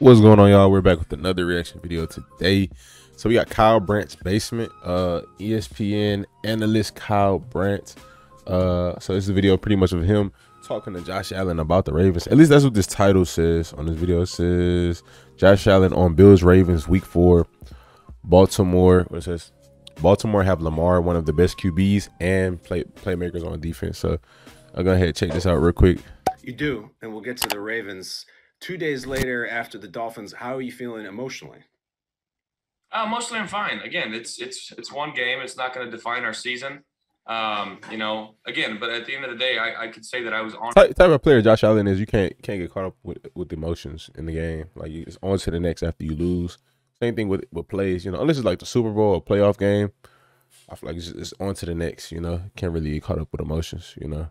What's going on, y'all? We're back with another reaction video today. So we got Kyle Brandt's basement, uh, ESPN analyst Kyle Brandt. Uh, so this is a video pretty much of him talking to Josh Allen about the Ravens. At least that's what this title says on this video. It says Josh Allen on Bills Ravens week four. Baltimore. What it says? Baltimore have Lamar, one of the best QBs and play playmakers on defense. So I'll go ahead and check this out real quick. You do, and we'll get to the Ravens two days later after the Dolphins. How are you feeling emotionally? Uh, mostly, I'm fine. Again, it's it's it's one game. It's not going to define our season. Um, you know, again, but at the end of the day, I, I could say that I was on. Type, type of player Josh Allen is you can't can't get caught up with with emotions in the game. Like it's on to the next after you lose. Same thing with with plays. You know, unless it's like the Super Bowl or playoff game, I feel like it's, it's on to the next. You know, can't really get caught up with emotions. You know.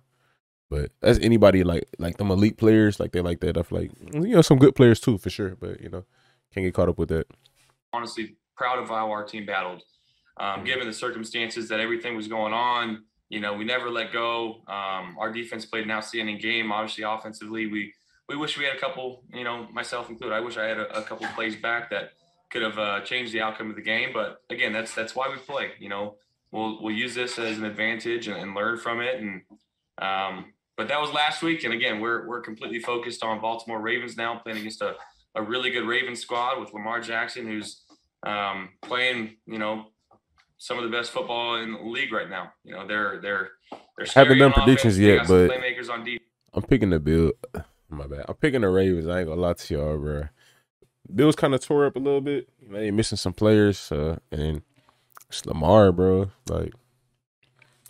But as anybody like like them elite players, like they like that. I feel like you know some good players too for sure. But you know, can't get caught up with that. Honestly, proud of how our team battled, um, given the circumstances that everything was going on. You know, we never let go. Um, our defense played an outstanding game. Obviously, offensively, we we wish we had a couple. You know, myself included. I wish I had a, a couple plays back that could have uh, changed the outcome of the game. But again, that's that's why we play. You know, we'll we'll use this as an advantage and, and learn from it and. Um, but that was last week, and again, we're we're completely focused on Baltimore Ravens now, playing against a, a really good Ravens squad with Lamar Jackson, who's um, playing, you know, some of the best football in the league right now. You know, they're they're they're haven't done predictions yet, but playmakers on. I'm picking the Bill. My bad. I'm picking the Ravens. I ain't gonna lie to y'all, bro. Bills kind of tore up a little bit. You know, they missing some players, uh, and it's Lamar, bro. Like,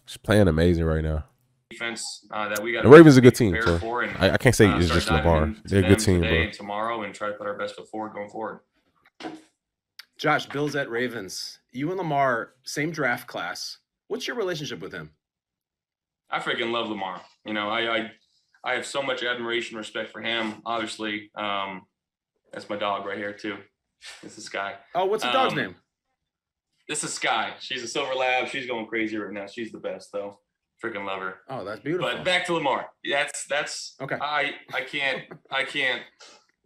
he's playing amazing right now defense uh, that we got. The Ravens a good team. So and, I, I, can't say uh, it's just Lamar. They're a good team, bro. Tomorrow and try to put our best foot forward going forward. Josh, Bills at Ravens. You and Lamar, same draft class. What's your relationship with him? I freaking love Lamar. You know, I I, I have so much admiration, and respect for him. Obviously, um, that's my dog right here too. This is Sky. Oh, what's the dog's um, name? This is Sky. She's a silver lab. She's going crazy right now. She's the best though freaking love her. Oh, that's beautiful. But back to Lamar. That's that's okay. I I can't I can't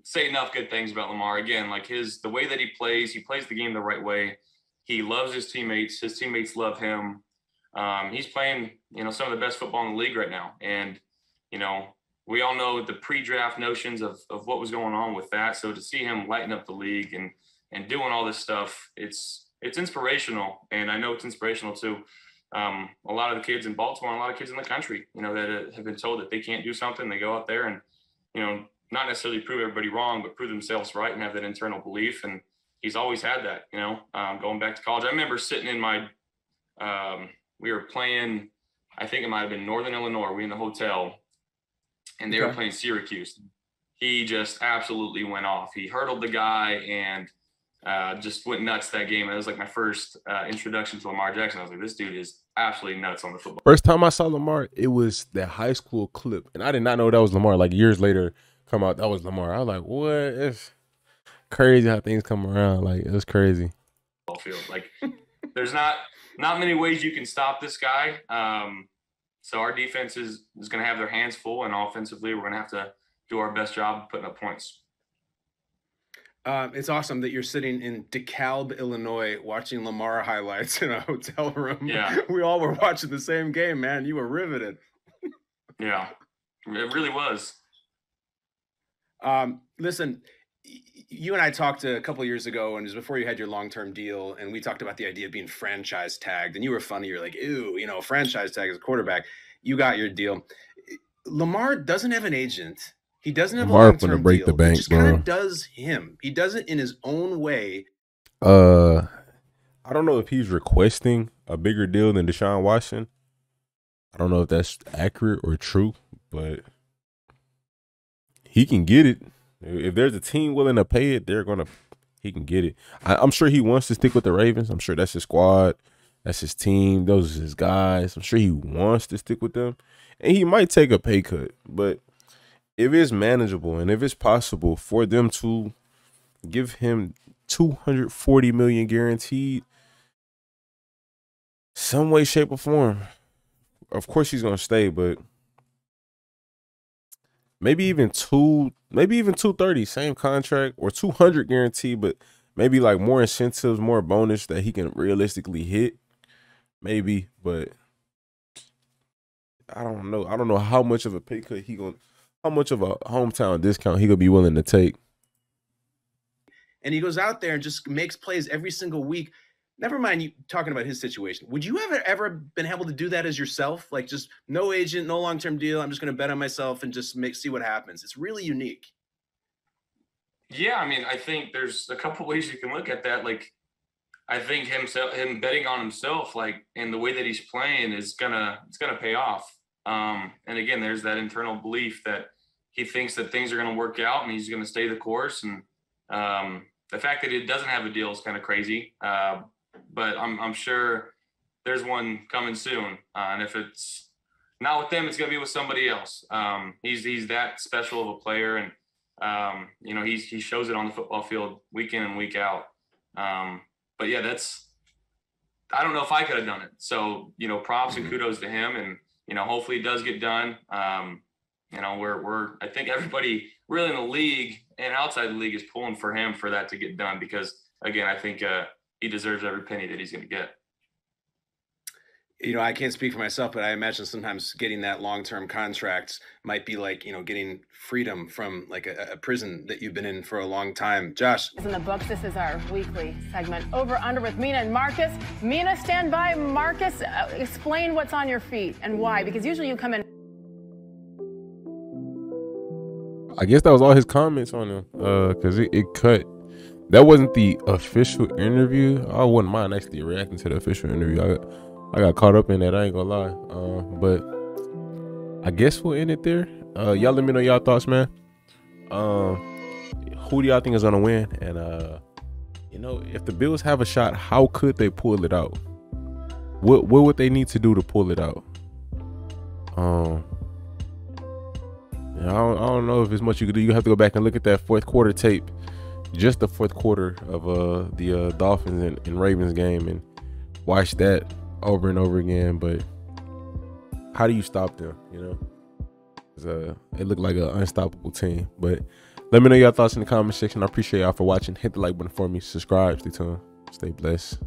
say enough good things about Lamar. Again, like his the way that he plays, he plays the game the right way. He loves his teammates. His teammates love him. Um, he's playing, you know, some of the best football in the league right now. And, you know, we all know the pre-draft notions of, of what was going on with that. So to see him lighten up the league and and doing all this stuff, it's it's inspirational. And I know it's inspirational too um, a lot of the kids in Baltimore, a lot of kids in the country, you know, that uh, have been told that they can't do something. They go out there and, you know, not necessarily prove everybody wrong, but prove themselves right and have that internal belief. And he's always had that, you know, um, going back to college. I remember sitting in my, um, we were playing, I think it might have been Northern Illinois. We in the hotel and they okay. were playing Syracuse. He just absolutely went off. He hurdled the guy and uh, just went nuts that game. It was like my first uh, introduction to Lamar Jackson. I was like, this dude is absolutely nuts on the football. First time I saw Lamar, it was that high school clip, and I did not know that was Lamar. Like years later, come out that was Lamar. I was like, what? It's crazy how things come around. Like it was crazy. Field. Like there's not not many ways you can stop this guy. Um, so our defense is is going to have their hands full, and offensively, we're going to have to do our best job putting up points. Uh, it's awesome that you're sitting in DeKalb, Illinois, watching Lamar highlights in a hotel room. Yeah, we all were watching the same game, man. You were riveted. yeah, it really was. Um, listen, you and I talked a couple years ago, and it was before you had your long-term deal, and we talked about the idea of being franchise tagged. And you were funny. You're like, "Ew, you know, franchise tag as a quarterback." You got your deal. Lamar doesn't have an agent he doesn't have Lamar a long term break deal. the bank, just kind of does him. He does it in his own way. Uh, I don't know if he's requesting a bigger deal than Deshaun Watson. I don't know if that's accurate or true, but he can get it. If there's a team willing to pay it, they're gonna. He can get it. I, am sure he wants to stick with the Ravens. I'm sure that's his squad, that's his team, those are his guys. I'm sure he wants to stick with them, and he might take a pay cut, but if it's manageable and if it's possible for them to give him 240 million guaranteed some way shape or form of course he's going to stay but maybe even two, maybe even two thirty, same contract or two hundred guarantee, but maybe like more incentives, more bonus that he can realistically hit. Maybe, but I don't know. I don't know how much of a pay cut he going how much of a hometown discount he gonna be willing to take. And he goes out there and just makes plays every single week. Never mind you talking about his situation. Would you ever ever been able to do that as yourself? Like just no agent, no long term deal. I'm just going to bet on myself and just make see what happens. It's really unique. Yeah, I mean, I think there's a couple ways you can look at that. Like, I think himself, him betting on himself, like, and the way that he's playing is gonna, it's gonna pay off. Um, and again, there's that internal belief that he thinks that things are gonna work out and he's gonna stay the course. And um, the fact that he doesn't have a deal is kind of crazy. Uh, but I'm, I'm sure there's one coming soon. Uh, and if it's not with them, it's gonna be with somebody else. Um, he's he's that special of a player, and um, you know he's he shows it on the football field week in and week out. Um, but yeah, that's I don't know if I could have done it. So you know, props and mm-hmm. kudos to him, and you know, hopefully it does get done. Um, you know, we're we're I think everybody really in the league and outside the league is pulling for him for that to get done because again, I think uh, he deserves every penny that he's going to get. You know, I can't speak for myself, but I imagine sometimes getting that long-term contract might be like, you know, getting freedom from like a, a prison that you've been in for a long time. Josh. In the books, this is our weekly segment, Over Under with Mina and Marcus. Mina, stand by. Marcus, uh, explain what's on your feet and why, because usually you come in. I guess that was all his comments on him, because uh, it, it cut that wasn't the official interview. I wouldn't mind actually reacting to the official interview. I got, I got caught up in that. I ain't gonna lie. Uh, but I guess we'll end it there. Uh, y'all let me know y'all thoughts, man. Um, who do y'all think is gonna win? And uh, you know, if the Bills have a shot, how could they pull it out? What what would they need to do to pull it out? Um. I don't, I don't know if there's much you could do. You have to go back and look at that fourth quarter tape just the fourth quarter of uh the uh, Dolphins and, and, Ravens game and watch that over and over again. But how do you stop them? You know, uh, it looked like an unstoppable team. But let me know your thoughts in the comment section. I appreciate y'all for watching. Hit the like button for me. Subscribe. Stay tuned. Stay blessed.